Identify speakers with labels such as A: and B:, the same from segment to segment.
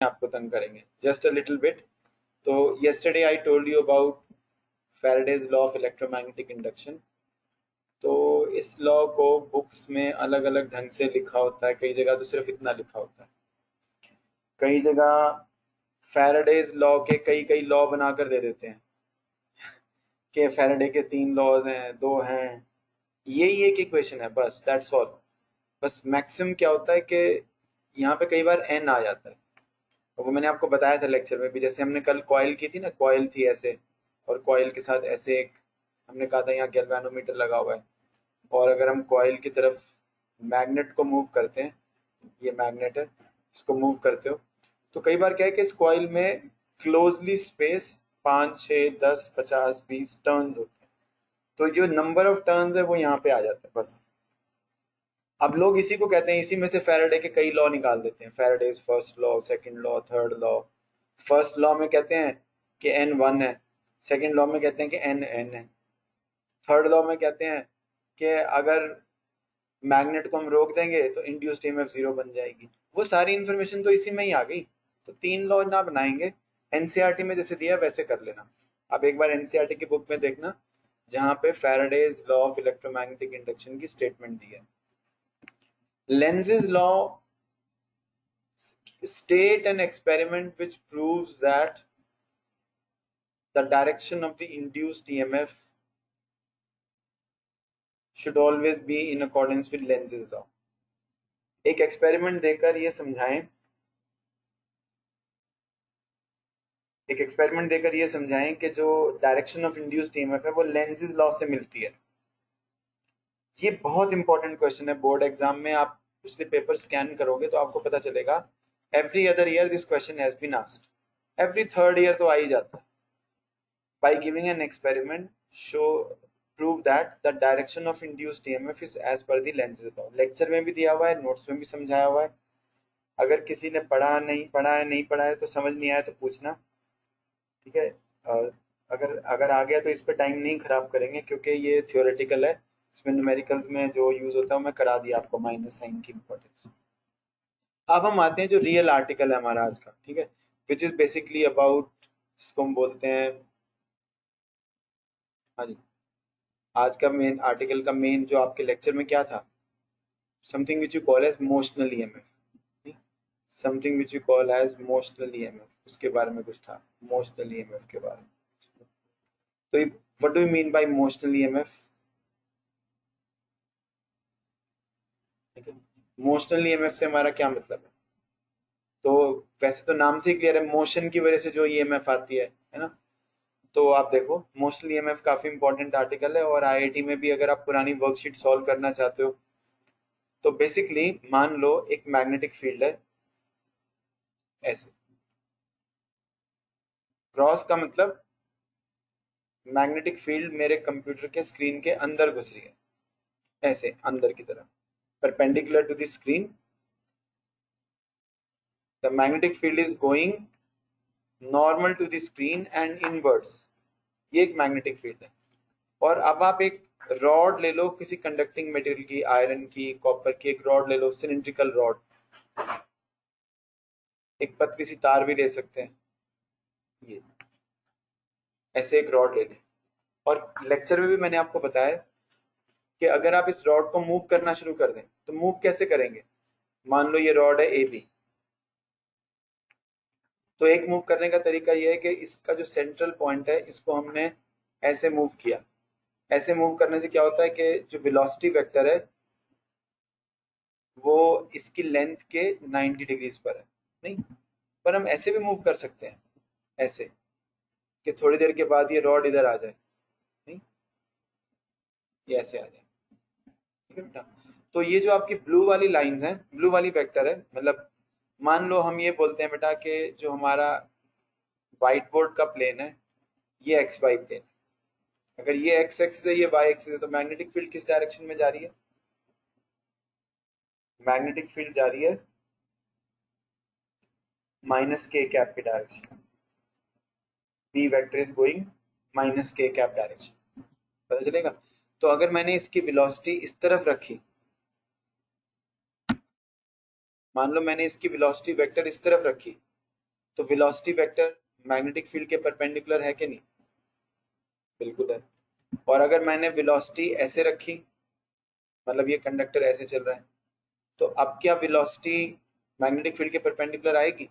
A: आपको तंग करेंगे। जस्ट अ लिटिल बिट तो yesterday I told you about Faraday's law of electromagnetic induction तो इस लॉ को बुक्स में अलग अलग ढंग से लिखा होता है। कई जगह तो सिर्फ़ इतना लिखा होता है। कई जगह फेराडेज लॉ के कई कई लॉ बनाकर दे देते हैं। कि फेराडे के तीन लॉज हैं, दो हैं। यही एक इक्वेशन है, बस दैट्स ऑल बस मैक्सिमम क्या होता है कि यहाँ पे कई बार एन आ जाता है। और वो मैंने आपको बताया था लेक्चर में भी, जैसे हमने कल कॉयल की थी ना कॉयल थी ऐसे, और कॉयल के साथ ऐसे एक, हमने कहा था यहाँ गैल्वेनोमीटर लगा हुआ है, और अगर हम कॉयल की तरफ़ मैग्नेट को मूव करते हैं, ये मैग्नेट है, इसको मूव करते हो तो कई बार क्या है कि इस कॉयल में क्लोजली स्पेस पाँच छः दस, पचास, बीस टर्न्स होते हैं। तो जो नंबर ऑफ़ टर्न्स है वो यहाँ पे आ जाता है, बस। अब लोग इसी को कहते हैं, इसी में से फेराडे के कई लॉ निकाल देते हैं। Faraday's first law second law third law first law में कहते हैं कि एन वन है। सेकंड लॉ में कहते हैं कि एन एन है। थर्ड लॉ में कहते हैं कि अगर मैग्नेट को हम रोक देंगे तो इंड्यूस्ड ईएमएफ ज़ीरो बन जाएगी। वो सारी इंफॉर्मेशन तो इसी में ही आ गई। तो तीन लॉ ना बनाएँगे। एनसीईआरटी में जैसे दिया, वैसे कर लेना। आप एक बार एनसीईआरटी की बुक में देखना, जहाँ पे Faraday's law of electromagnetic induction की स्टेटमेंट दी है। Lenz's law state an experiment which proves that the direction of the induced EMF should always be in accordance with Lenz's law. एक एक्सपेरिमेंट देकर ये समझाएँ एक एक्सपेरिमेंट देकर ये समझाएँ कि जो डायरेक्शन ऑफ़ इंड्यूस्ड ईएमएफ है वो लेंजेस लॉ से मिलती है ये बहुत इंपॉर्टेंट क्वेश्चन है बोर्ड एग्ज़ाम में आप पिछले पेपर स्कैन करोगे तो आपको पता चलेगा every other year this question has been asked every third year तो आ ही जाता है। By giving an experiment, show, prove that the direction of induced EMF is as per the Lenz's law. Lecture में भी दिया हुआ है नोट्स में भी समझाया हुआ है। अगर किसी ने पढ़ा नहीं पढ़ा है नहीं पढ़ा है तो समझ नहीं आया तो पूछना। ठीक है? अगर अगर आ गया तो इस पर टाइम नहीं खराब करेंगे क्योंकि ये थियोरेटिकल है। इसमें न्यूमेरिकल्स में जो यूज़ होता है मैं करा दिया आपको माइनस साइन की इंपॉर्टेंस अब हम आते हैं जो रियल आर्टिकल है हमारा आज का, ठीक है? विच इज़ बेसिकली अबाउट जिसको हम बोलते हैं हाँ जी, आज का मेन आर्टिकल का मेन जो आपके लेक्चर में क्या था? Something which you call as motional EMF something which you call as motional EMF उसके बारे में कुछ था मोशनल ईएमएफ के बारे में। तो what do you mean by motional EMF motional EMF से हमारा क्या मतलब है? तो वैसे तो नाम से ही क्लियर है मोशन की वजह से जो ईएमएफ आती है है ना? तो आप देखो मोशनल ईएमएफ काफ़ी इंपॉर्टेंट आर्टिकल है और आईआईटी में भी अगर आप पुरानी वर्कशीट सॉल्व करना चाहते हो तो बेसिकली मान लो एक मैग्नेटिक फ़ील्ड है, ऐसे। क्रॉस का मतलब मैग्नेटिक फ़ील्ड मेरे कंप्यूटर के स्क्रीन के अंदर घुस रही है, ऐसे, अंदर की तरफ़। Perpendicular to the screen. The magnetic field is going normal to the screen and inwards. ये एक मैग्नेटिक फ़ील्ड है। और अब आप एक रॉड ले लो किसी कंडक्टिंग मटेरियल की आयरन की कॉपर की, एक रॉड ले लो सिलेंड्रिकल रॉड एक पतली सी तार भी ले सकते हैं। ये। ऐसे एक रॉड ले लें। और लेक्चर में भी मैंने आपको बताया कि अगर आप इस रॉड को मूव करना शुरू कर दें तो मूव कैसे करेंगे? मान लो ये रॉड है ए बी तो एक मूव करने का तरीका यह है कि इसका जो सेंट्रल पॉइंट है, इसको हमने ऐसे मूव किया। ऐसे मूव करने से क्या होता है कि जो वेलोसिटी वेक्टर है, वो इसकी लेंथ के 90 डिग्रीज पर है, नहीं? पर हम ऐसे भी मूव कर सकते हैं, ऐसे, कि थोड़ी देर के बाद ये रॉड इधर आ जाए, नहीं? ये ऐसे आ जाए। है बेटा तो ये जो आपकी ब्लू वाली लाइंस हैं ब्लू वाली वेक्टर है मतलब मान लो हम ये बोलते हैं बेटा कि जो हमारा व्हाइट बोर्ड का प्लेन है, ये एक्स वाई प्लेन अगर ये एक्स एक्सिस है, ये वाई एक्सिस है तो मैग्नेटिक फ़ील्ड किस डायरेक्शन में जा रही है? मैग्नेटिक फ़ील्ड जा रही है माइनस के कैप की direction B vector is going minus K cap direction पता चलेगा? तो अगर मैंने इसकी वेलोसिटी इस तरफ़ रखी, मान लो मैंने इसकी वेलोसिटी वेक्टर इस तरफ़ रखी तो वेलोसिटी वेक्टर मैग्नेटिक फ़ील्ड के परपेंडिकुलर है कि नहीं? बिल्कुल है। और अगर मैंने वेलोसिटी ऐसे रखी मतलब ये कंडक्टर ऐसे चल रहा है तो अब क्या वेलोसिटी मैग्नेटिक फ़ील्ड के परपेंडिकुलर आएगी?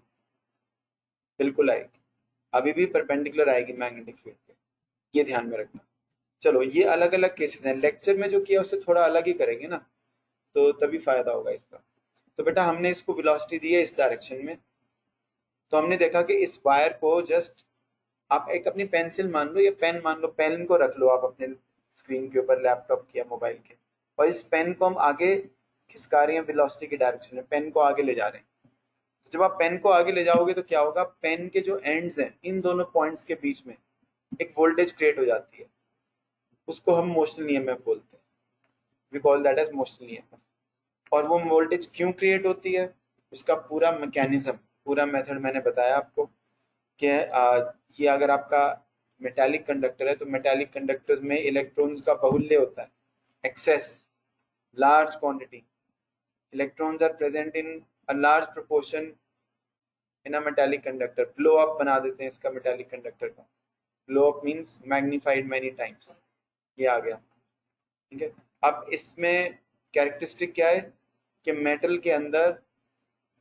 A: बिल्कुल आएगी। अभी भी परपेंडिकुलर आएगी मैग्नेटिक फ़ील्ड के ये ध्यान में रखना। चलो, ये अलग अलग केसेस हैं। लेक्चर में जो किया, उससे थोड़ा अलग ही करेंगे ना। तो तभी फ़ायदा होगा इसका। तो बेटा, हमने इसको वेलोसिटी दी है इस डायरेक्शन में। तो हमने देखा कि इस वायर को जस्ट आप एक अपनी पेंसिल मान लो या पेन मान लो। पेन को रख लो आप अपने स्क्रीन के ऊपर लैपटॉप के या मोबाइल के। और इस पेन को हम आगे खिसका रहे हैं वेलोसिटी की डायरेक्शन में। पेन को आगे ले जा रहे हैं। तो जब आप पेन को आगे ले जाओगे तो क्या होगा? पेन के जो एंड्स हैं, इन दोनों पॉइंट्स के बीच में एक वोल्टेज क्रिएट हो जाती है। उसको हम मोशनल ईएमएफ बोलते हैं। We call that as motional EMF और वो वोल्टेज क्यों क्रिएट होती है? उसका पूरा मैकेनिज्म पूरा मेथड मैंने बताया आपको कि ये अगर आपका मेटालिक कंडक्टर है तो मेटालिक कंडक्टर्स में इलेक्ट्रॉन्स का बहुल्य होता है। Excess large quantity electrons are present in a large proportion in a metallic conductor blow up बना देते हैं इसका मेटालिक कंडक्टर का। Blow up means magnified many times ये आ गया। ठीक है? अब इसमें कैरेक्टरिस्टिक क्या है? कि मेटल के अंदर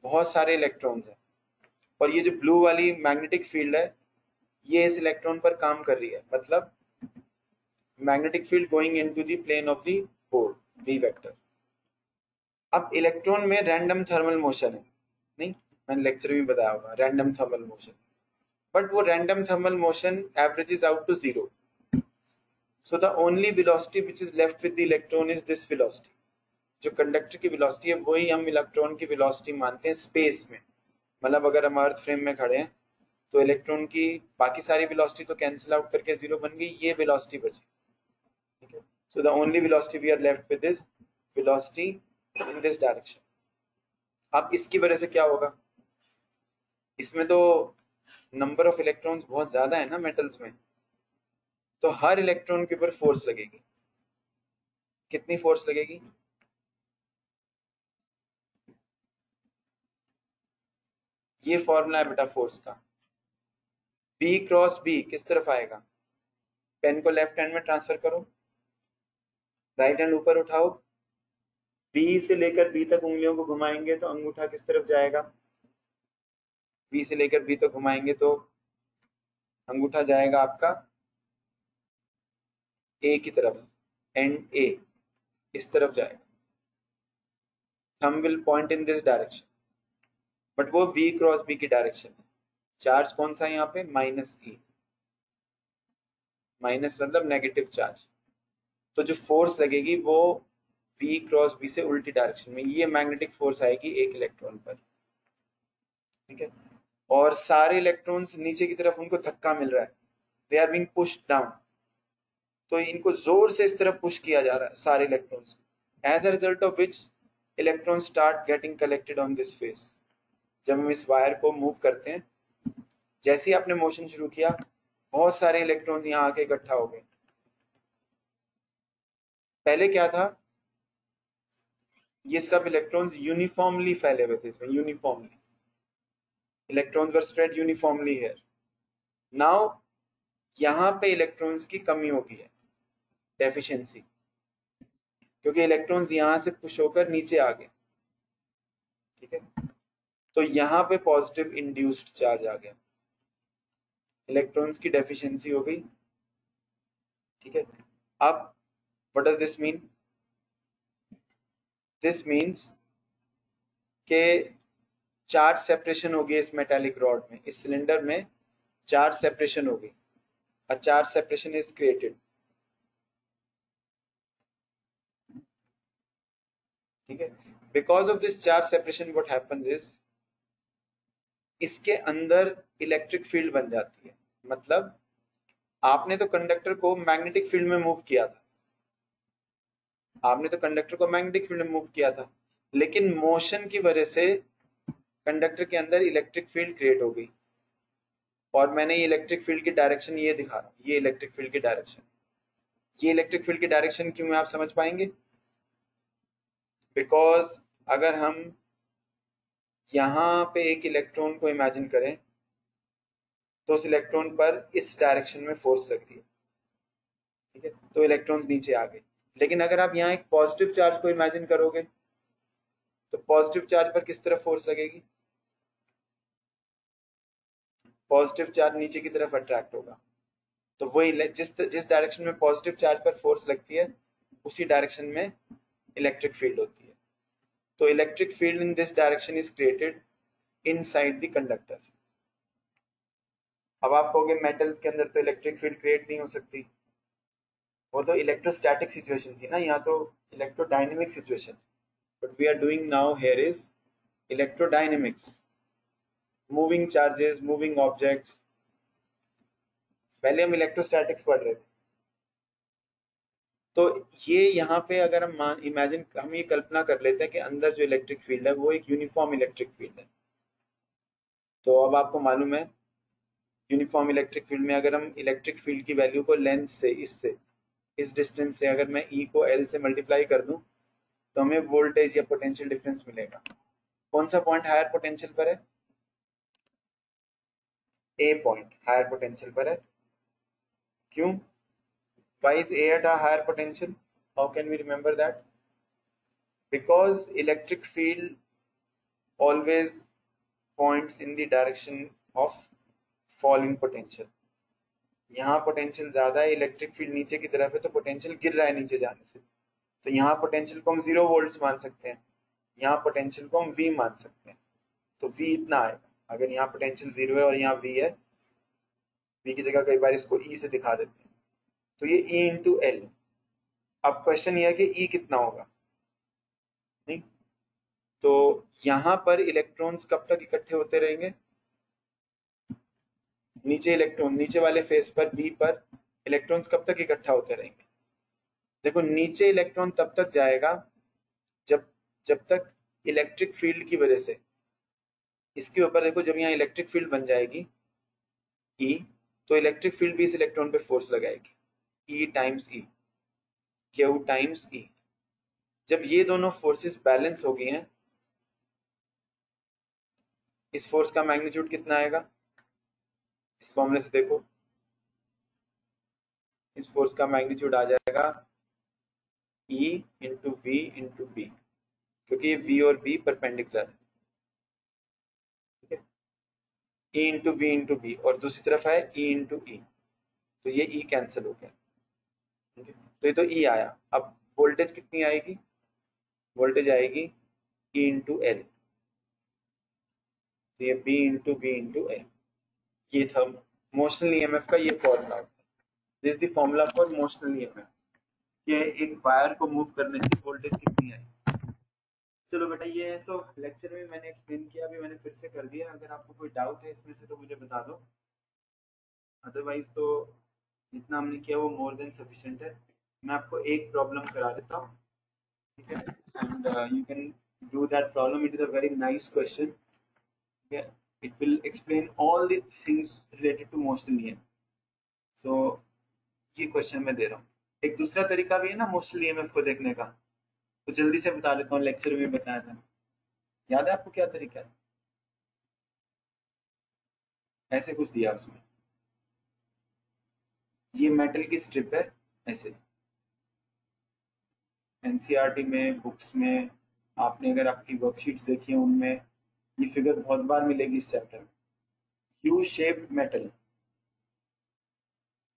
A: बहुत सारे इलेक्ट्रॉन्स हैं। और ये जो ब्लू वाली मैग्नेटिक फ़ील्ड है, ये इस इलेक्ट्रॉन पर काम कर रही है। मतलब magnetic field going into the plane of the board B vector अब इलेक्ट्रॉन में रैंडम थर्मल मोशन है। नहीं, मैंने लेक्चर में बताया होगा रैंडम थर्मल मोशन बट वो random thermal motion averages out to zero so the only velocity which is left with the electron is this velocity. जो कंडक्टर की वेलोसिटी है, वही हम इलेक्ट्रॉन की वेलोसिटी मानते हैं स्पेस में। मतलब अगर हम अर्थ फ्रेम में खड़े हैं तो इलेक्ट्रॉन की बाकी सारी वेलोसिटी तो कैंसिल आउट करके ज़ीरो बन गई, ये वेलोसिटी बची। ठीक है? So the only velocity we are left with this velocity in this direction अब इसकी वजह से क्या होगा? इसमें तो नंबर ऑफ़ इलेक्ट्रॉन्स बहुत ज़्यादा है ना मेटल्स में। तो हर इलेक्ट्रॉन के ऊपर फोर्स लगेगी। कितनी फोर्स लगेगी? ये फॉर्मूला है बेटा फोर्स का। बी क्रॉस बी किस तरफ़ आएगा? पेन को लेफ़्ट हैंड में ट्रांसफ़र करो। राइट हैंड ऊपर उठाओ। बी से लेकर बी तक उंगलियों को घुमाएँगे तो अंगूठा किस तरफ़ जाएगा? बी से लेकर बी तक घुमाएँगे तो अंगूठा जाएगा आपका ए की तरफ़ एंड ए इस तरफ़ जाएगा। Thumb will point in this direction but वो v क्रॉस b की डायरेक्शन है। चार्ज कौन सा है यहाँ पे? माइनस ई माइनस मतलब नेगेटिव चार्ज तो जो फोर्स लगेगी वो v क्रॉस बी से उल्टी डायरेक्शन में, ये मैग्नेटिक फोर्स आएगी एक इलेक्ट्रॉन पर। ठीक है? और सारे इलेक्ट्रॉन्स नीचे की तरफ़ उनको धक्का मिल रहा है। They are being pushed down तो इनको ज़ोर से इस तरफ़ पुश किया जा रहा है सारे electrons as a result of which electron start getting collected on this face जब हम इस वायर को मूव करते हैं, जैसे ही आपने मोशन शुरू किया, बहुत सारे इलेक्ट्रॉन यहाँ आके इकट्ठा हो गए। पहले क्या था? ये सब इलेक्ट्रॉन्स यूनिफॉर्मली फैले हुए थे इसमें uniformly electrons were spread uniformly है नाउ यहाँ पे इलेक्ट्रॉन्स की कमी हो गई है। डेफिशिएंसी क्योंकि इलेक्ट्रॉन्स यहाँ से पुश होकर नीचे आ गए। ठीक है? तो यहाँ पे पॉजिटिव इंड्यूस्ड चार्ज आ गया। इलेक्ट्रॉन्स की डेफिशिएंसी हो गई। ठीक है? अब what does this mean this means के चार्ज सेपरेशन हो गई इस मेटालिक रॉड में। इस सिलेंडर में चार्ज सेपरेशन हो गई। charge separation is created ठीक है? Because of this charge separation what happens is इसके अंदर इलेक्ट्रिक फ़ील्ड बन जाती है। मतलब आपने तो कंडक्टर को मैग्नेटिक फ़ील्ड में मूव किया था। आपने तो कंडक्टर को मैग्नेटिक फ़ील्ड में मूव किया था। लेकिन मोशन की वजह से कंडक्टर के अंदर इलेक्ट्रिक फ़ील्ड क्रिएट हो गई। और मैंने ये इलेक्ट्रिक फ़ील्ड की डायरेक्शन ये दिखा रहा हूँ। ये इलेक्ट्रिक फ़ील्ड की डायरेक्शन ये इलेक्ट्रिक फ़ील्ड की डायरेक्शन क्यों आप समझ पाएँगे? बिकॉज़ अगर हम यहाँ पे एक इलेक्ट्रॉन को इमेजिन करें तो उस इलेक्ट्रॉन पर इस डायरेक्शन में फोर्स लग रही है। ठीक है? तो इलेक्ट्रॉन नीचे आ गए। लेकिन अगर आप यहाँ एक पॉजिटिव चार्ज को इमेजिन करोगे तो पॉजिटिव चार्ज पर किस तरफ़ फोर्स लगेगी? पॉजिटिव चार्ज नीचे की तरफ़ अट्रैक्ट होगा। तो वही जिस जिस डायरेक्शन में पॉजिटिव चार्ज पर फोर्स लगती है, उसी डायरेक्शन में इलेक्ट्रिक फ़ील्ड होती है। तो electric field in this direction is created inside the conductor अब आप कहोगे मेटल्स के अंदर तो इलेक्ट्रिक फ़ील्ड क्रिएट नहीं हो सकती। वो तो इलेक्ट्रोस्टैटिक सिचुएशन थी ना यहाँ तो electrodynamic situation but we are doing now here is electrodynamics moving charges moving objects पहले हम इलेक्ट्रोस्टैटिक्स पढ़ रहे थे। तो ये यहाँ पे अगर हम मान इमेजिन हम ये कल्पना कर लेते हैं कि अंदर जो इलेक्ट्रिक फ़ील्ड है, वो एक यूनिफॉर्म इलेक्ट्रिक फ़ील्ड है। तो अब आपको मालूम है यूनिफॉर्म इलेक्ट्रिक फ़ील्ड में अगर हम इलेक्ट्रिक फ़ील्ड की वैल्यू को लेंथ से इससे इस डिस्टेंस से अगर मैं ई e को एल से मल्टीप्लाई कर दूँ तो हमें वोल्टेज या पोटेंशियल डिफरेंस मिलेगा। कौन सा पॉइंट हायर पोटेंशियल पर है? ए पॉइंट हायर पोटेंशियल पर है। क्यों? Why is A at a higher potential? How can we remember that? Because electric field always points in the direction of falling potential. यहाँ potential ज़्यादा है इलेक्ट्रिक फ़ील्ड नीचे की तरफ़ है तो पोटेंशियल गिर रहा है नीचे जाने से। तो यहाँ पोटेंशियल को हम ज़ीरो वोल्ट मान सकते हैं। यहाँ पोटेंशियल को हम वी मान सकते हैं। तो वी इतना आएगा। अगर यहाँ पोटेंशियल ज़ीरो है और यहाँ वी है वी की जगह कई बार इसको ई e से दिखा देते हैं। तो ये ई इंटू एल अब क्वेश्चन ये है कि e कितना होगा? नहीं? तो यहाँ पर इलेक्ट्रॉन्स कब तक इकट्ठे होते रहेंगे? नीचे इलेक्ट्रॉन नीचे वाले फेस पर बी पर इलेक्ट्रॉन्स कब तक इकट्ठा होते रहेंगे? देखो नीचे इलेक्ट्रॉन तब तक जाएगा जब जब तक इलेक्ट्रिक फ़ील्ड की वजह से। इसके ऊपर देखो जब यहाँ इलेक्ट्रिक फ़ील्ड बन जाएगी ई e, तो इलेक्ट्रिक फ़ील्ड भी इस इलेक्ट्रॉन पे फोर्स लगाएगी। E times E Q times E जब ये दोनों फोर्सेस बैलेंस हो गई हैं, इस फोर्स का मैग्नीट्यूड कितना आएगा? इस फॉर्मूले से देखो। इस फोर्स का मैग्नीट्यूड आ जाएगा E into V into B क्योंकि V और B परपेंडिकुलर है। E into V into B और दूसरी तरफ़ है ई इंटू ई तो ये ई e कैंसिल हो गया। तो ये तो ई e आया। अब वोल्टेज कितनी आएगी? वोल्टेज आएगी ई इंटू एल तो ये B into B into L ये था मोशनल ईएमएफ का ये formula this the formula for motional EMF ये एक वायर को मूव करने से वोल्टेज कितनी आई? चलो बेटा, ये तो लेक्चर में मैंने एक्सप्लेन किया, अभी मैंने फिर से कर दिया। अगर आपको कोई डाउट है इसमें से तो मुझे बता दो। अदरवाइज़ तो जितना हमने किया वो मोर देन सफिशिएंट है। मैं आपको एक प्रॉब्लम करा देता हूँ। ठीक है? And you can do that problem it is a very nice question it will explain all the things related to motion EM. So, ये क्वेश्चन मैं दे रहा हूँ। एक दूसरा तरीका भी है ना मोशन ईएमएफ को देखने का। तो जल्दी से बता देता हूँ लेक्चर में बताया था। याद है आपको क्या तरीका है? ऐसे कुछ दिया उसमें। ये मेटल की स्ट्रिप है, ऐसे। एनसीईआरटी e में बुक्स में, आपने अगर आपकी वर्कशीट्स देखी है उनमें, ये फिगर बहुत बार मिलेगी इस चैप्टर में। यू शेप्ड मेटल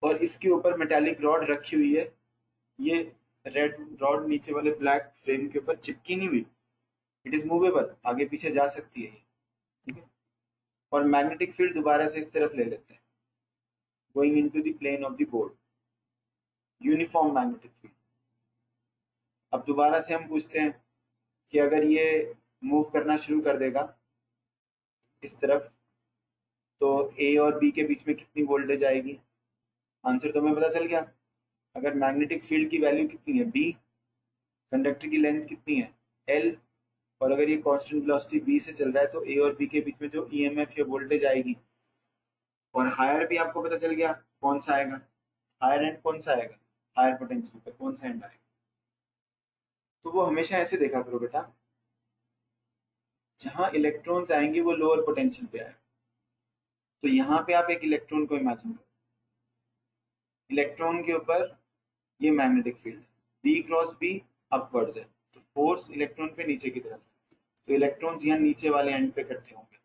A: और इसके ऊपर मेटालिक रॉड रखी हुई है। ये रेड रॉड नीचे वाले ब्लैक फ्रेम के ऊपर चिपकी नहीं हुई। इट इज़ मूवेबल आगे पीछे जा सकती है ठीक है? और मैग्नेटिक फ़ील्ड दोबारा से इस तरफ़ ले लेते हैं। Going into the plane of the board uniform magnetic field अब दोबारा से हम पूछते हैं कि अगर ये मूव करना शुरू कर देगा, इस तरफ़ तो ए और बी के बीच में कितनी वोल्टेज आएगी? आंसर तो हमें पता चल गया। अगर मैग्नेटिक फ़ील्ड की वैल्यू कितनी है? बी कंडक्टर की लेंथ कितनी है? एल और अगर ये कांस्टेंट वेलोसिटी बी से चल रहा है तो ए और बी के बीच में जो ईएमएफ या वोल्टेज आएगी और हायर भी आपको पता चल गया कौन सा आएगा? हायर एंड कौन सा आएगा? हायर पोटेंशियल पर कौन सा एंड आएगा? तो वो हमेशा ऐसे देखा करो बेटा। जहाँ इलेक्ट्रॉन्स आएँगे वो लोअर पोटेंशियल पे आएगा। तो यहाँ पे आप एक इलेक्ट्रॉन को इमेजिन करो। इलेक्ट्रॉन के ऊपर ये मैग्नेटिक फ़ील्ड है। बी क्रॉस बी अपवर्ड्स है। तो फोर्स इलेक्ट्रॉन पे नीचे की तरफ़ है। तो इलेक्ट्रॉन्स यहाँ नीचे वाले एंड पे इकट्ठे होंगे।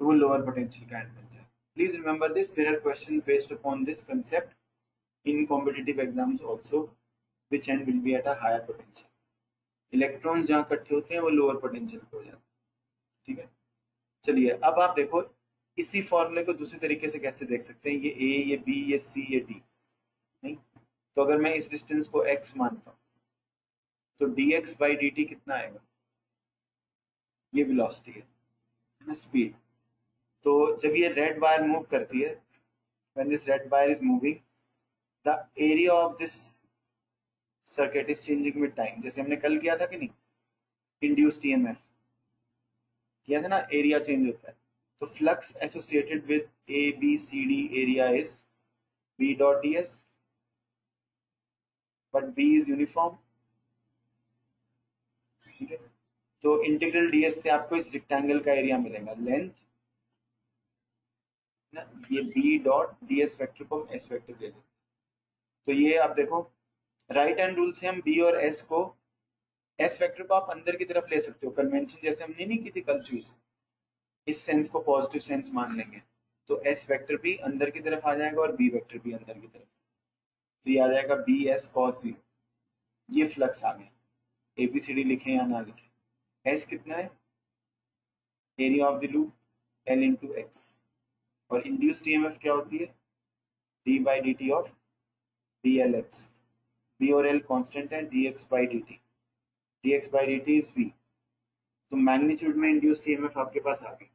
A: तो वो लोअर पोटेंशियल का एंड बन जाए please remember this there are question based upon this concept in competitive exams also which end will be at a higher electrons जहाँ इकट्ठे होते हैं, वो लोअर पोटेंशियल पे हो जाते हैं। ठीक है? चलिए, अब आप देखो, इसी फॉर्मूले को दूसरे तरीके से कैसे देख सकते हैं? ये ए ये बी ये सी ये डी नहीं? तो अगर मैं इस डिस्टेंस को x मानता हूँ तो dx बाई डी टी कितना आएगा? ये वेलोसिटी है ना? स्पीड तो जब ये रेड वायर मूव करती है when this red wire is moving the area of this circuit is changing with time जैसे हमने कल किया था कि नहीं? इंड्यूस्ड ईएमएफ किया था ना? एरिया चेंज होता है। तो flux associated with A B C D area is B dot D S but B is uniform ठीक है? तो इंटीग्रल डीएस से आपको इस रेक्टेंगल का एरिया मिलेगा। लेंथ ना ये बी डॉट डीएस वेक्टर को हम एस वेक्टर दे देते तो ये आप देखो राइट हैंड रूल से हम बी और एस को एस वेक्टर को आप अंदर की तरफ़ ले सकते हो। कन्वेंशन जैसे हमने नहीं की थी कल चीज़। इस सेंस को पॉजिटिव सेंस मान लेंगे। तो एस वेक्टर भी अंदर की तरफ़ आ जाएगा और बी वेक्टर भी अंदर की तरफ़। तो ये आ जाएगा बी एस कॉस ज़ीरो ये फ्लक्स आ गया। एबीसीडी लिखे या ना लिखे। एस कितना है? Area of the loop L into X और इंड्यूस्ड ईएमएफ क्या होती है? D by D T of D L X B और एल कॉन्स्टेंट है D X by D T D X by D T is V तो magnitude में induced EMF आपके पास आ गई।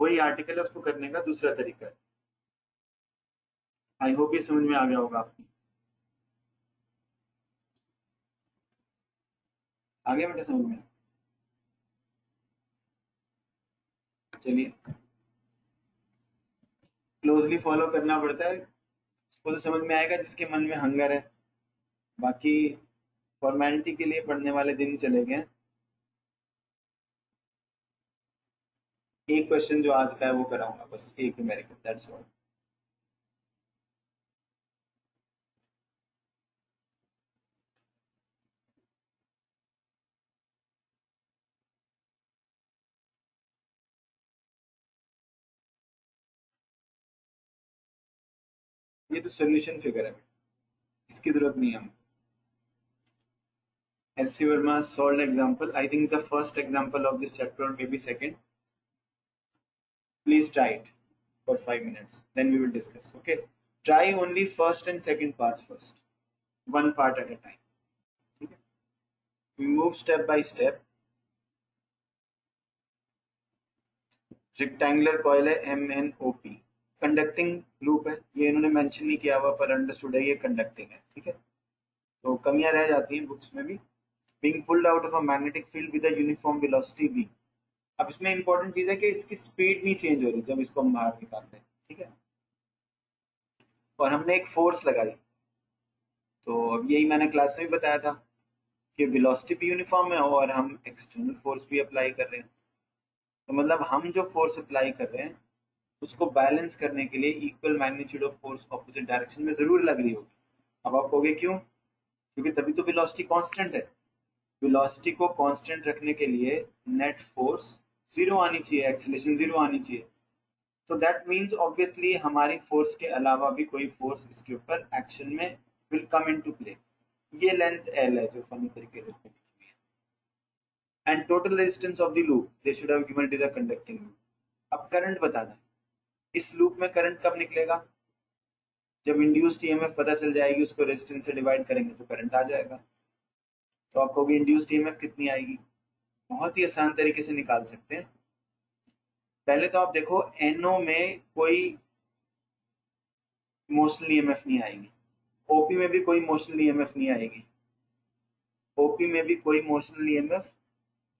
A: वही आर्टिकल है, उसको करने का दूसरा तरीका है। आई होप ये समझ में आ गया होगा आपको। आगे बेटा समझ में? चलिए। क्लोजली फॉलो करना पड़ता है। उसको तो समझ में आएगा जिसके मन में हंगर है। बाकी फॉर्मेलिटी के लिए पढ़ने वाले दिन चले गए। एक क्वेश्चन जो आज का है वो कराऊँगा। बस एक न्यूमेरिकल दैट्स ऑल ये तो सोल्यूशन फिगर है इसकी जरूरत नहीं है हम S C Verma solve example I think the first example of this chapter और maybe second please try it for five minutes then we will discuss okay try only first and second parts first one part at a time okay? we move step by step rectangular coil है M loop है, ये इन्होंने mention नहीं किया हुआ, पर understood है, ये कंडक्टिंग है, ठीक है? तो कमियाँ रह जाती हैं बुक्स में भी। Being pulled out of a magnetic field with a uniform velocity v अब इसमें इंपॉर्टेंट चीज़ है कि इसकी स्पीड नहीं चेंज हो रही जब इसको हम बाहर निकालते हैं, ठीक है? और हमने एक फोर्स लगाई। तो अब यही मैंने क्लास में भी बताया था कि वेलोसिटी भी यूनिफॉर्म है और हम एक्सटर्नल फोर्स भी अप्लाई कर रहे हैं। तो मतलब हम जो फोर्स अप्लाई कर रहे हैं उसको बैलेंस करने के लिए equal magnitude of force opposite direction में ज़रूर लग रही होगी। अब आप कहोगे क्यों? क्योंकि तभी तो वेलोसिटी कांस्टेंट है। वेलोसिटी को कांस्टेंट रखने के लिए नेट फोर्स ज़ीरो आनी चाहिए एक्सलेशन ज़ीरो आनी चाहिए। तो दैट मीन्स ऑब्वियसली हमारी फोर्स के अलावा भी कोई फोर्स इसके ऊपर एक्शन में will come into play ये लेंथ एल है जो फनी तरीके से and total resistance of the loop they should have given it is a conducting loop अब करंट बताना है। इस लूप में करंट कब निकलेगा? जब इंड्यूस्ड ईएमएफ पता चल जाएगी, उसको रेजिस्टेंस से डिवाइड करेंगे तो करंट आ जाएगा। तो आप कहोगे इंड्यूस्ड ईएमएफ कितनी आएगी? बहुत ही आसान तरीके से निकाल सकते हैं। पहले तो आप देखो एनओ में कोई मोशनल ईएमएफ नहीं आएगी। ओपी में भी कोई मोशनल ईएमएफ नहीं आएगी। ओपी में भी कोई मोशनल ईएमएफ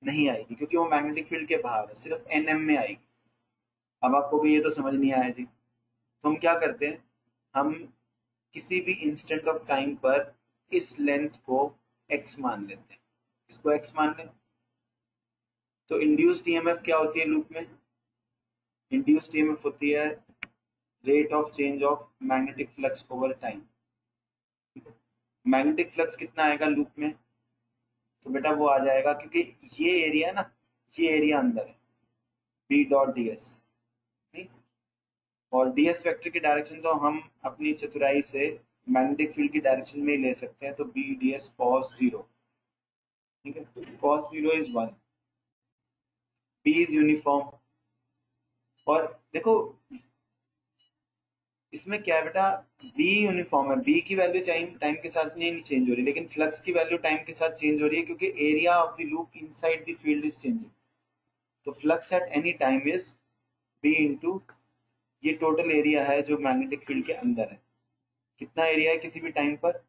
A: नहीं आएगी, क्योंकि वो मैग्नेटिक फ़ील्ड के बाहर है, सिर्फ़ एनएम में आएगी। अब आपको ये तो समझ नहीं आया जी। तो हम क्या करते हैं? हम किसी भी इंस्टेंट ऑफ़ टाइम पर इस लेंथ को एक्स मान लेते हैं। इसको एक्स मान लें? तो इंड्यूस्ड ईएमएफ क्या होती है लूप में? इंड्यूस्ड ईएमएफ होती है rate of change of magnetic flux over time magnetic flux कितना आएगा लूप में? तो बेटा वो आ जाएगा क्योंकि ये एरिया ना, ये एरिया अंदर है। बी डॉट डी एस और डी एस वेक्टर की डायरेक्शन तो हम अपनी चतुराई से मैग्नेटिक फ़ील्ड की डायरेक्शन में ही ले सकते हैं तो B D S cos zero ठीक है? Cos zero is one B is uniform और देखो इसमें क्या है बेटा? बी यूनिफॉर्म है। बी की वैल्यू टाइम टाइम के साथ नहीं, नहीं चेंज हो रही लेकिन फ्लक्स की वैल्यू टाइम के साथ चेंज हो रही है क्योंकि area of the loop inside the field is changing तो flux at any time is B into ये टोटल एरिया है जो मैग्नेटिक फ़ील्ड के अंदर है। कितना एरिया है किसी भी टाइम पर?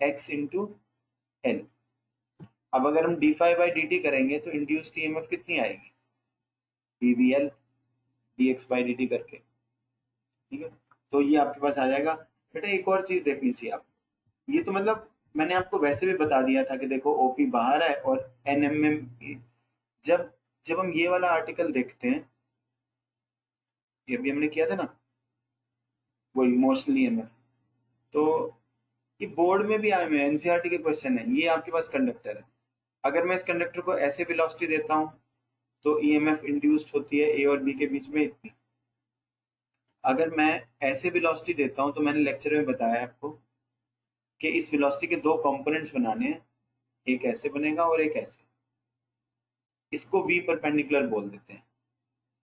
A: एक्स इंटू एल अब अगर हम डी फाइव बाई डी करेंगे तो इंड्यूस टी एम एफ़ कितनी आएगी? B B L D X by D T करके। ठीक है? तो ये आपके पास आ जाएगा। बेटा एक और चीज़ देखनी चाहिए आप। ये तो मतलब मैंने आपको वैसे भी बता दिया था कि देखो ओपी बाहर है और एनएमएम जब जब हम ये वाला आर्टिकल देखते हैं ये भी हमने किया था ना? वो इमोशनली एम तो ये बोर्ड में भी आए हुए एनसीआरटी के क्वेश्चन है। ये आपके पास कंडक्टर है। अगर मैं इस कंडक्टर को ऐसे वेलोसिटी देता हूँ तो ईएमएफ इंड्यूस्ड होती है ए और बी के बीच में इतनी। अगर मैं ऐसे वेलोसिटी देता हूँ तो मैंने लेक्चर में बताया आपको कि इस वेलोसिटी के दो कंपोनेंट्स बनाने हैं। एक ऐसे बनेगा और एक ऐसे। इसको वी परपेंडिकुलर बोल देते हैं।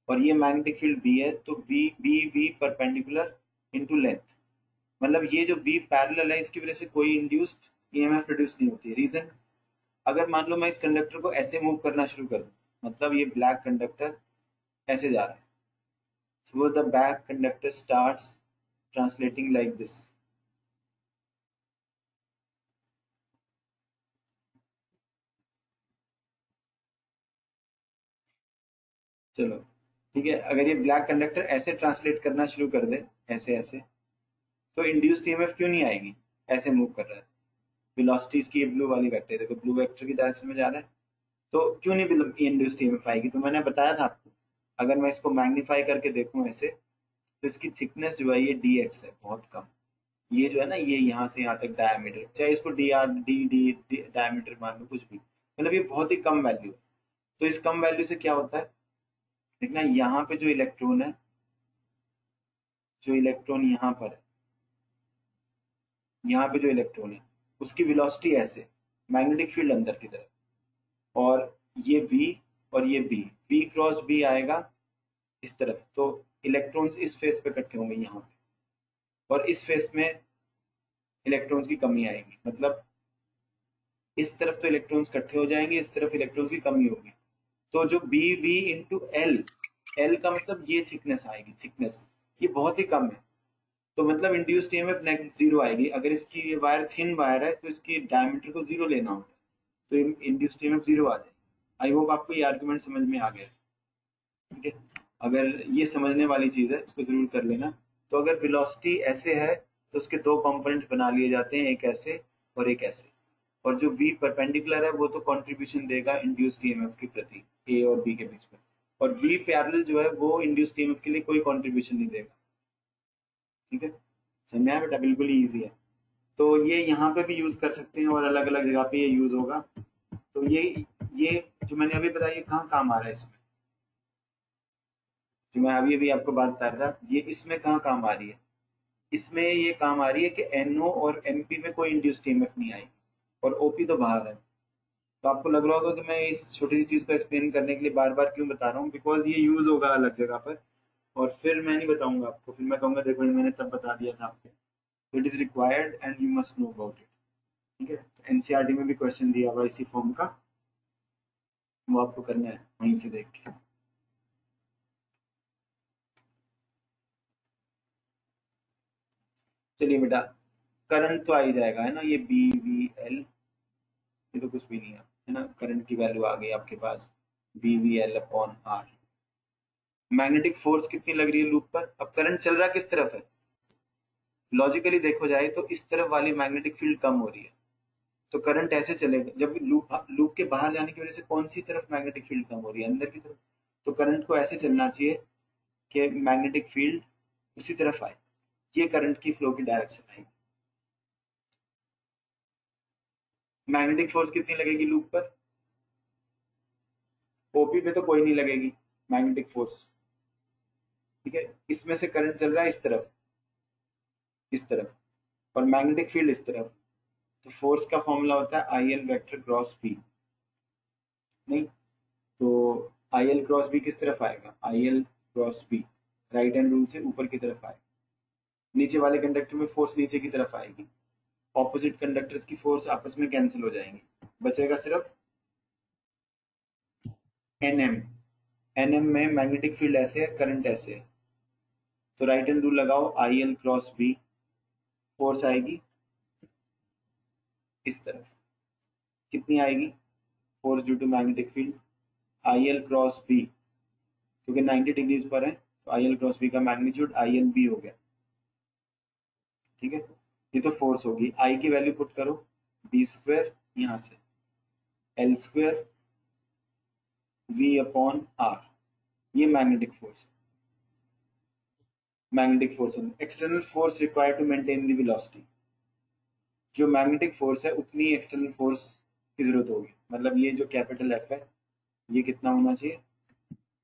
A: और ये मैग्नेटिक फ़ील्ड बी है तो V B V perpendicular into length मतलब ये जो वी पैरेलल है, इसकी वजह से कोई इंड्यूस्ड ईएमएफ प्रोड्यूस नहीं होती है। रीजन अगर मान लो मैं इस कंडक्टर को ऐसे मूव करना शुरू कर दूँ मतलब ये ब्लैक कंडक्टर ऐसे जा रहा है। So the back conductor starts translating like this. चलो। ठीक है, अगर ये ब्लैक कंडक्टर ऐसे ट्रांसलेट करना शुरू कर दे, ऐसे ऐसे तो इंड्यूस्ड ईएमएफ क्यों नहीं आएगी? ऐसे मूव कर रहा है। वेलोसिटी इसकी ये ब्लू वाली वेक्टर देखो ब्लू वेक्टर की डायरेक्शन में जा रहा है। तो क्यों नहीं इंड्यूस्ड ईएमएफ आएगी? तो मैंने बताया था आपको, अगर मैं इसको मैग्नीफाई करके देखूँ ऐसे तो इसकी थिकनेस जो है ये डी एक्स है, बहुत कम। ये जो है ना, ये यहाँ से यहाँ तक डायमीटर चाहे इसको D R D D diameter मान लो, कुछ भी मतलब ये बहुत ही कम वैल्यू है। तो इस कम वैल्यू से क्या होता है? देखना यहाँ पे जो इलेक्ट्रॉन है, जो इलेक्ट्रॉन यहाँ पर है, यहाँ पे जो इलेक्ट्रॉन है, उसकी वेलोसिटी ऐसे मैग्नेटिक फ़ील्ड अंदर की तरफ़। और ये वी और ये बी बी क्रॉस बी आएगा इस तरफ़ तो इलेक्ट्रॉन्स इस फेस पे इकट्ठे होंगे यहाँ पे। और इस फेस में इलेक्ट्रॉन्स की कमी आएगी मतलब इस तरफ़ तो इलेक्ट्रॉन्स इकट्ठे हो जाएँगे, इस तरफ़ इलेक्ट्रॉन्स की कमी होगी। तो जो B V into L L का मतलब ये थिकनेस आएगी थिकनेस ये बहुत ही कम है। तो मतलब इंड्यूस्ड ईएमएफ नेगेटिव ज़ीरो आएगी। अगर इसकी ये वायर थिन वायर है तो इसकी डायमीटर को ज़ीरो लेना होगा तो इंड्यूस्ड ईएमएफ ज़ीरो आ जाएगी। आई होप आपको ये आर्गुमेंट समझ में आ गया। ठीक है? अगर ये समझने वाली चीज़ है, इसको ज़रूर कर लेना। तो अगर वेलोसिटी ऐसे है तो उसके दो कंपोनेंट बना लिए जाते हैं, एक ऐसे और एक ऐसे। और जो v परपेंडिकुलर है, वो तो कंट्रीब्यूशन देगा इंड्यूस्ड ईएमएफ के प्रति। A और बी के बीच में। और v पैरेलल जो है, वो इंड्यूस्ड ईएमएफ के लिए कोई कंट्रीब्यूशन नहीं देगा। ठीक है? समझ? में बेटा, बिल्कुल ईजी है। तो ये यहाँ पे भी यूज़ कर सकते हैं और अलग अलग जगह पे ये यूज़ होगा। तो ये ये जो मैंने अभी बताया, ये कहाँ काम आ रहा है इसमें? जो मैं अभी अभी आपको बात बता रहा ये इसमें कहाँ काम आ रही है? इसमें ये काम आ रही है कि एनओ और एमपी में कोई इंड्यूस टीएमएफ नहीं आई और ओपी तो बाहर है। तो आपको लग रहा होगा कि मैं इस छोटी सी चीज़ को एक्सप्लेन करने के लिए बार बार क्यों बता रहा हूँ? बिकॉज़ ये यूज़ होगा अलग जगह पर। और फिर मैं नहीं बताऊँगा आपको। फिर मैं कहूँगा, देखो, मैंने तब बता दिया था आपको। It is required and you must know about it ठीक है? तो एनसीआरटी में भी क्वेश्चन दिया हुआ इसी फॉर्म का। वो आपको करना है, वहीं से देख के। चलिए बेटा करंट तो आ ही जाएगा, है ना? ये बी वी एल ये तो कुछ भी नहीं है। है ना? करंट की वैल्यू आ गई आपके पास B V L upon R magnetic force कितनी लग रही है लूप पर? अब करंट चल रहा किस तरफ़ है? लॉजिकली देखो जाए तो इस तरफ़ वाली मैग्नेटिक फ़ील्ड कम हो रही है। तो करंट ऐसे चलेगा। जब लूप लूप के बाहर जाने की वजह से कौन सी तरफ़ मैग्नेटिक फ़ील्ड कम हो रही है? अंदर की तरफ़। तो करंट को ऐसे चलना चाहिए कि मैग्नेटिक फ़ील्ड उसी तरफ़ आए। ये करंट की फ्लो की डायरेक्शन आएगी। मैग्नेटिक फोर्स कितनी लगेगी लूप पर? ओपी पे तो कोई नहीं लगेगी मैग्नेटिक फोर्स ठीक है? इसमें से करंट चल रहा है इस तरफ़। इस तरफ़। और मैग्नेटिक फ़ील्ड इस तरफ़। तो फोर्स का फॉर्मूला होता है I L vector cross B नहीं? तो आई एल क्रॉस बी किस तरफ़ आएगा? I L cross B right hand rule से ऊपर की तरफ़ आएगा। नीचे वाले कंडक्टर में फोर्स नीचे की तरफ़ आएगी। ऑपोजिट कंडक्टर्स की फोर्स आपस में कैंसिल हो जाएँगे। बचेगा सिर्फ़ एन एम एन एम में मैग्नेटिक फ़ील्ड ऐसे है करंट ऐसे है। तो राइट हैंड रूल लगाओ I L cross B force आएगी इस तरफ़। कितनी आएगी? Force due to magnetic field I L cross B क्योंकि 90 डिग्रीज पर है तो आई एल क्रॉस बी का मैग्नीट्यूड आई एल बी हो गया। ठीक है? ये तो फोर्स होगी। आई की वैल्यू पुट करो। बी स्क्वेयर यहाँ से। L square V upon R ये magnetic force magnetic force external force required to maintain the velocity जो मैग्नेटिक फोर्स है, उतनी एक्सटर्नल फोर्स की ज़रूरत होगी। मतलब ये जो कैपिटल एफ़ है, ये कितना होना चाहिए?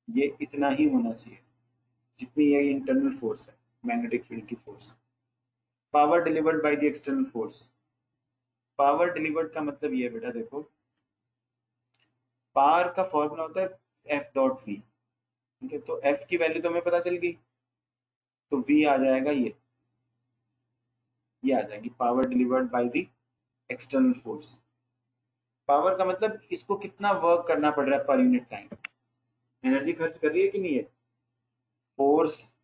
A: ये इतना ही होना चाहिए। जितनी ये इंटरनल फोर्स है मैग्नेटिक फ़ील्ड की force power delivered by the external force. Power delivered का मतलब ये बेटा देखो। पावर का फॉर्मूला होता है एफ़ डॉट वी ठीक है? तो एफ़ की वैल्यू तो हमें पता चल गई। तो वी आ जाएगा ये। ये आ जाएगी power delivered by the external force. Power का मतलब इसको कितना वर्क करना पड़ रहा है पर यूनिट टाइम एनर्जी खर्च कर रही है कि नहीं है? फोर्स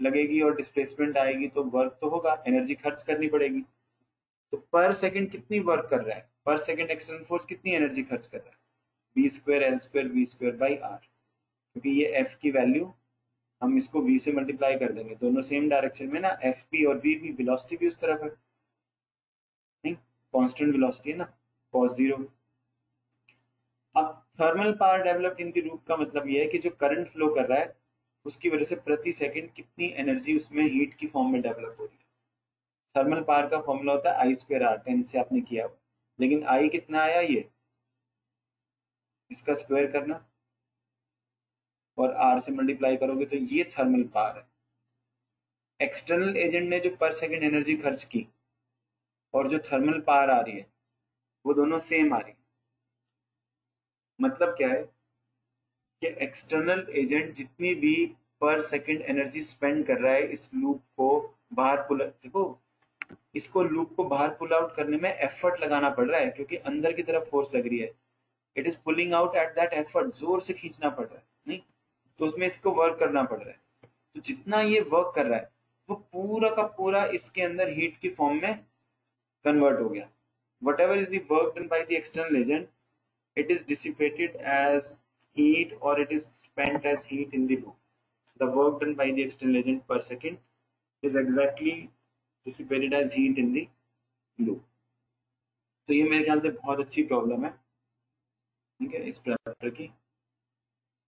A: लगेगी और डिस्प्लेसमेंट आएगी तो वर्क तो होगा एनर्जी खर्च करनी पड़ेगी। तो पर सेकंड कितनी वर्क कर रहा है? पर सेकंड एक्सटर्नल फोर्स कितनी एनर्जी खर्च कर रहा है? B square L square V square by R क्योंकि ये एफ़ की वैल्यू हम इसको वी से मल्टीप्लाई कर देंगे। दोनों सेम डायरेक्शन में ना एफ़ पी और वी भी वेलोसिटी भी उस तरफ़ है। नहीं कांस्टेंट वेलोसिटी है ना, cos ज़ीरो अब thermal power developed in the loop का मतलब ये है कि जो करंट फ्लो कर रहा है उसकी वजह से प्रति सेकंड कितनी एनर्जी उसमें हीट की फॉर्म में डेवलप हो रही है। थर्मल पावर का फॉर्मूला होता है आई स्क्वायर आर टेन से आपने किया लेकिन आई कितना आया ये? इसका स्क्वायर करना। और आर से मल्टीप्लाई करोगे तो ये थर्मल पावर है। एक्सटर्नल एजेंट ने जो पर सेकेंड एनर्जी खर्च की, और जो थर्मल पावर आ रही है, वो दोनों सेम आ रही है। मतलब क्या है? कि एक्सटर्नल एजेंट जितनी भी पर सेकेंड एनर्जी स्पेंड कर रहा है, इस लूप को बाहर पुल देखो, इसको लूप को बाहर पुल आउट करने में एफर्ट लगाना पड़ रहा है, क्योंकि अंदर की तरफ़ फोर्स लग रही है। It is pulling out at that effort ज़ोर से खींचना पड़ रहा है, नहीं? तो उसमें इसको वर्क करना पड़ रहा है। तो जितना ये वर्क कर रहा है, वो पूरा का पूरा इसके अंदर हीट की फॉर्म में कन्वर्ट हो गया। Whatever is work done by the external agent it is dissipated as heat or it is spent as heat in the loop. The work done by the external agent per second is exactly dissipated as heat in the loop. तो ये मेरे ख्याल से बहुत अच्छी problem है ठीक है इस प्रकार की